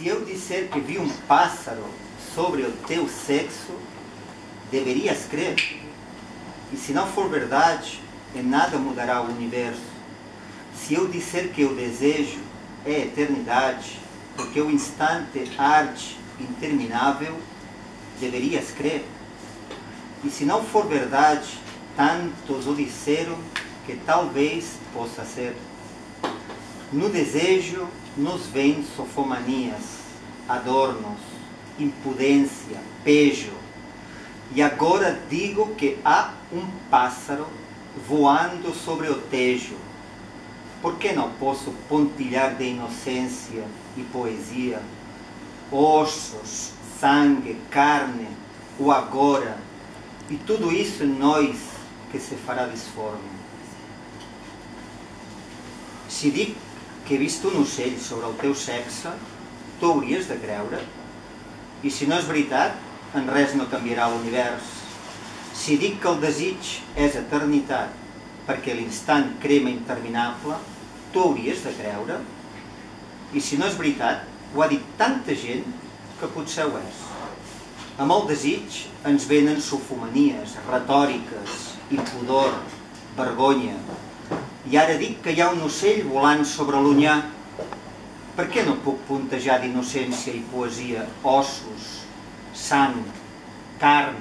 Se eu disser que vi um pássaro sobre o teu sexo, deverias crer. E se não for verdade, em nada mudará o universo. Se eu disser que o desejo é eternidade, porque o instante arde interminável, deverias crer. E se não for verdade, tantos o disseram que talvez possa ser. No desejo nos vêm sofomanias, adornos, impudência, pejo. E agora digo que há um pássaro voando sobre o tejo. Por que não posso pontilhar de inocência e poesia? Ossos, sangue, carne, o agora, e tudo isso em nós que se fará disforme. Si dic que he vist un ocell sobre el teu sexe, tu hauries de creure? I si no és veritat, en res no canviarà l'univers. Si dic que el desig és eternitat, perquè l'instant crema interminable, tu hauries de creure? I si no és veritat, ho ha dit tanta gent que potser ho és. Amb el desig ens venen sofomanies, retòriques, impudor, vergonya. I ara dic que hi ha un ocell volant sobre l'unyà. Per què no puc puntejar d'innocència i poesia ossos, sang, carn,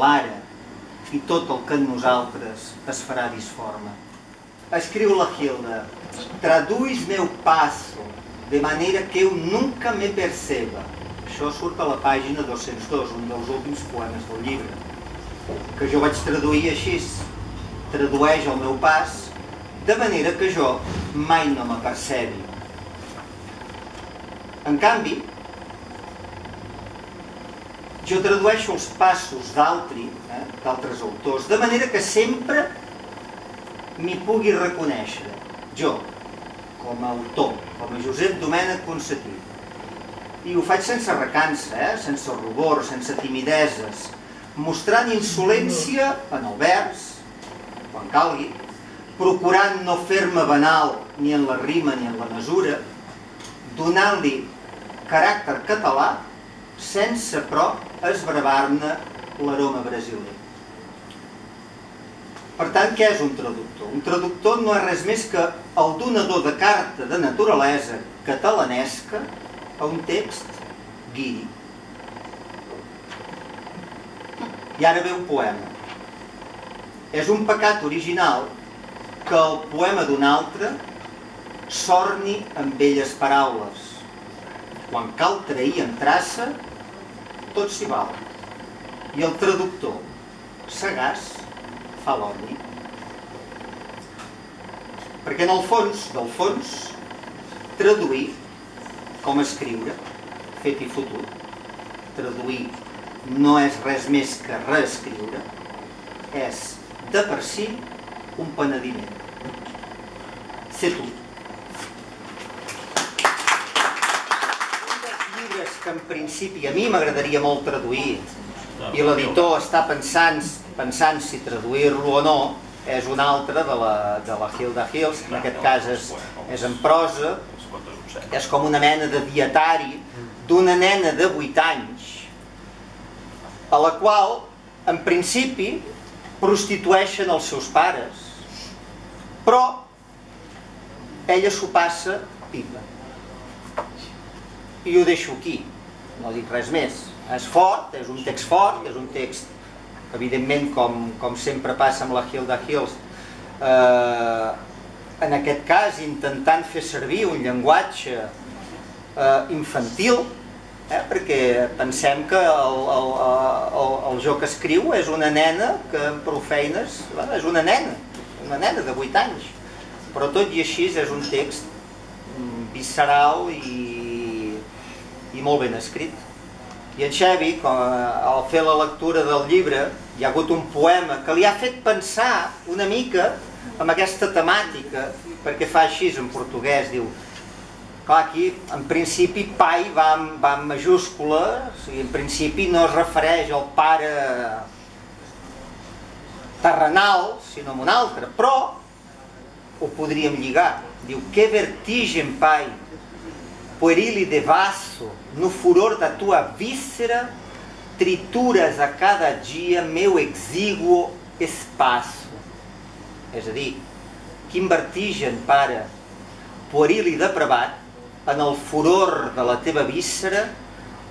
l'ara i tot el que en nosaltres es farà disforme? Escriu la Hilda, traduís meu passo de manera que eu nunca me perceba. Això surt a la pàgina 202, un dels últims poemes del llibre que jo vaig traduir així, tradueix el meu pas, de manera que jo mai no m'apercebi. En canvi, jo tradueixo els passos d'altri, eh, d'altres autors, de manera que sempre m'hi pugui reconèixer, jo, com a autor, com a Josep Domènec Consetí. I ho faig sense recança, eh, sense rubor, sense timideses, mostrant insolència en el vers, quan calgui, procurant no fer-me banal ni en la rima ni en la mesura, donant-li caràcter català sense, però, esbravar-ne l'aroma brasiler. Per tant, què és un traductor? Un traductor no és res més que el donador de carta de naturalesa catalanesca a un text guiri. I ara ve un poema. És un pecat original que el poema d'un altre s'orni amb belles paraules. Quan cal trair en traça, tot s'hi val. I el traductor, sagàs, fa l'orni. Perquè en el fons, del fons, traduir com escriure, fet i futur, traduir no és res més que reescriure, és de per si un penediment. Sé tu. Un dels llibres que en principi a mi m'agradaria molt traduir i l'editor està pensant, pensant si traduir-lo o no, és un altre de la, de la Hilda Hills, en aquest cas és, és en prosa, és com una mena de dietari d'una nena de 8 anys a la qual, en principi, prostitueixen els seus pares, però ella s'ho passa pipa. I ho deixo aquí, no dic res més. És fort, és un text fort, és un text, evidentment, com, com sempre passa amb la Hilda Hills, eh, en aquest cas intentant fer servir un llenguatge eh, infantil, eh? perquè pensem que el, el, el, el jo que escriu és una nena que amb prou feines, és una nena, una nena de 8 anys, però tot i així és un text visceral i, i molt ben escrit. I en com, al fer la lectura del llibre, hi ha hagut un poema que li ha fet pensar una mica amb aquesta temàtica, perquè fa així en portuguès, diu clar, aquí en principi pai va en, va en majúscula, o sigui, en principi no es refereix al pare terrenal, sinó a un altre, però ho podríem lligar. Diu, que vertigen, pai, pueril e devasso, no furor da tua víscera, trituras a cada dia meu exíguo espaço. És a dir, quin vertigen, pare, pueril i depravat, en el furor de la teva víscera,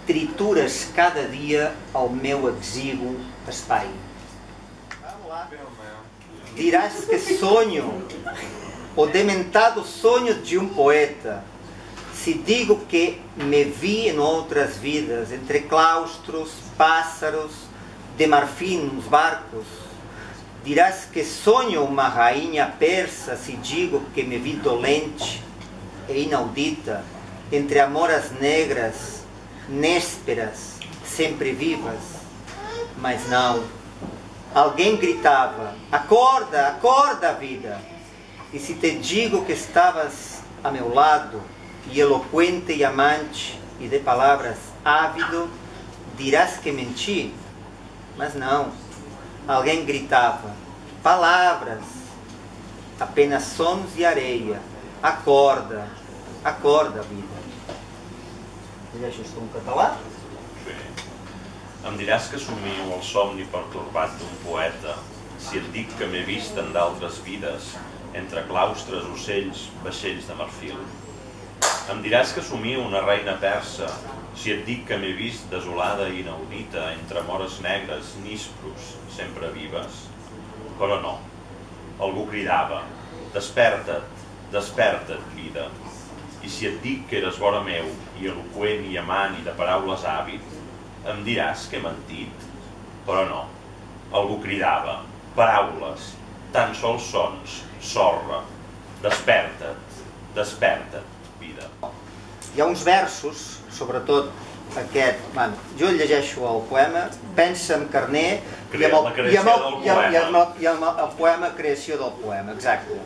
tritures cada dia el meu exigu espai. Dirás que sonho, o dementado sonho de um poeta, se digo que me vi em outras vidas, entre claustros, pássaros, de marfim nos barcos, dirás que sonho uma rainha persa se digo que me vi dolente e inaudita, entre amoras negras, nésperas, sempre vivas. Mas não. Alguém gritava: Acorda, acorda, vida! E se te digo que estavas a meu lado, e eloquente e amante, e de palavras ávido, dirás que menti? Mas não. Alguém gritava: Palavras, apenas sons e areia. Acorda, acorda, vida. Llegeixes tu en català? Em diràs que somio el somni pertorbat d'un poeta si et dic que m'he vist en d'altres vides entre claustres, ocells, vaixells de marfil. Em diràs que somio una reina persa si et dic que m'he vist desolada i inaudita entre mores negres, nispros, sempre vives. Però no. Algú cridava, desperta't, desperta't, vida. I si et dic que eres vora meu, i eloquent i amant i de paraules hàbit, em diràs que he mentit. Però no. Algú cridava, paraules, tan sols sons, sorra. Desperta't, desperta't, vida. Hi ha uns versos, sobretot aquest, bueno, jo llegeixo el poema, pensa en Carner i amb el, i amb el, i amb, i amb, i amb el poema Creació del poema, exacte.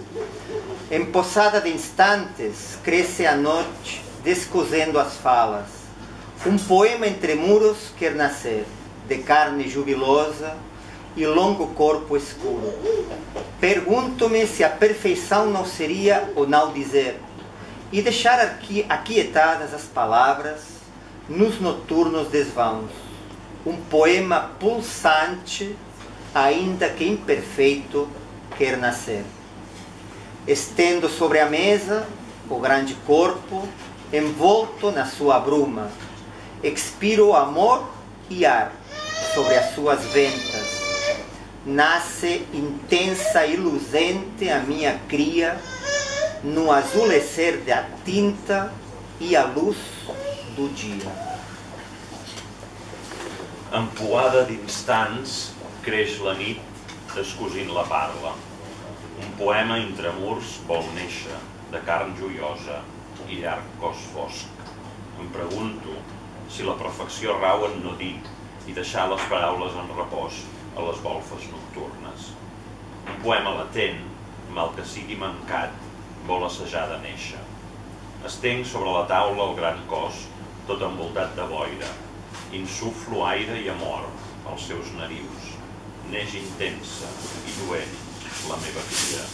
Em poçada de instantes, cresce a noite, descosendo as falas. Um poema entre muros quer nascer, de carne jubilosa e longo corpo escuro. Pergunto-me se a perfeição não seria o não dizer, e deixar aqui, aquietadas as palavras nos noturnos desvãos. Um poema pulsante, ainda que imperfeito, quer nascer. Estendo sobre a mesa o grande corpo, envolto na sua bruma. Expiro amor e ar sobre as suas ventas. Nasce intensa e luzente a minha cria, no azulecer da tinta e a luz do dia. Empoada d'instants, creix la nit, descosint la parla. Un poema entre murs vol néixer, de carn joiosa i llarg cos fosc. Em pregunto si la perfecció rau en no dir i deixar les paraules en repòs a les golfes nocturnes. Un poema latent, mal que sigui mancat, vol assajar de néixer. Estenc sobre la taula el gran cos, tot envoltat de boira. Insuflo aire i amor als seus narius. Neix intensa i lluent la meva cria,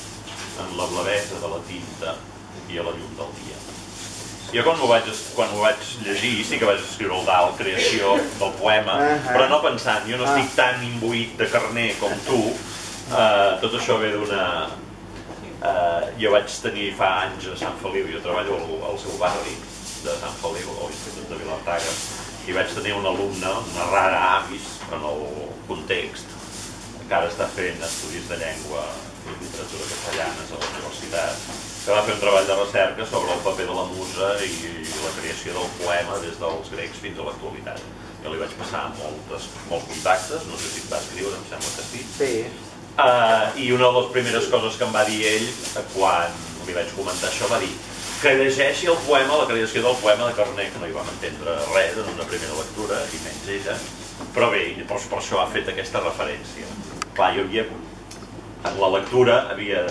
en la blavesa de la tinta i a la llum del dia. Jo quan ho vaig, quan ho vaig llegir sí que vaig escriure el dalt, creació del poema, Ahà. però no pensant, jo no Ah. estic tan imbuït de carner com tu, eh, tot això ve d'una... Eh, jo vaig tenir fa anys a Sant Feliu, jo treballo al, al seu barri de Sant Feliu, a l'Institut de Vilartaga, i vaig tenir un alumne, una rara avis en el context, que ara està fent estudis de llengua i literatura castellanes a la universitat, que va fer un treball de recerca sobre el paper de la musa i la creació del poema des dels grecs fins a l'actualitat. Jo li vaig passar moltes, molts contactes, no sé si et va escriure, em sembla que sí, Sí, Uh, I una de les primeres coses que em va dir ell eh, quan li vaig comentar això va dir que llegeixi el poema, la creació del poema de Carné, que no hi vam entendre res en una primera lectura, i menys ella, però bé, llavors per això ha fet aquesta referència. Clar, jo havia, en la lectura havia,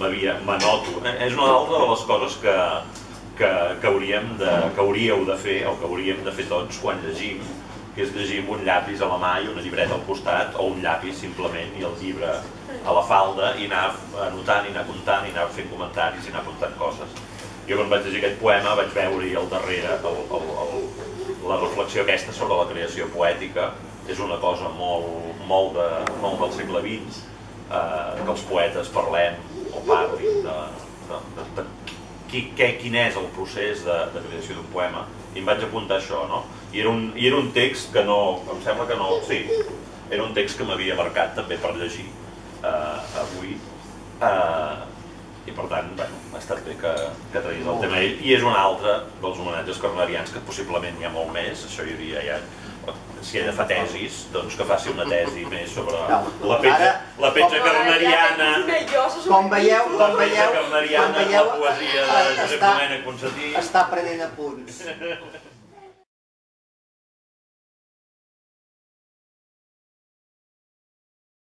m'anoto, Eh, és una altra de les coses que, que, que, hauríem de, que hauríeu de fer, o que hauríem de fer tots quan llegim, que és llegir amb un llapis a la mà i una llibreta al costat, o un llapis simplement i el llibre a la falda, i anar anotant, i anar comptant, i anar fent comentaris, i anar apuntant coses. jo quan vaig llegir aquest poema vaig veure-hi al darrere el, el, el, la reflexió aquesta sobre la creació poètica és una cosa molt, molt, de, molt del segle XX, eh, que els poetes parlem o parlin de, de, de, de qui, què, quin és el procés de, de creació d'un poema, i em vaig apuntar això, no? I era, un, I era un text que no, em sembla que no, sí, era un text que m'havia marcat també per llegir eh, avui, eh, i per tant, bueno, ha estat bé que, que traguis el tema. ell, i és un altre dels homenatges carnerians que possiblement n'hi ha molt més, això hi hauria ja si ella fa tesis, doncs que faci una tesi més sobre la petja, la petja carneriana, Com veieu, com veieu, com veieu, la poesia de Josep està, Domènec Ponsatí. està prenent apunts.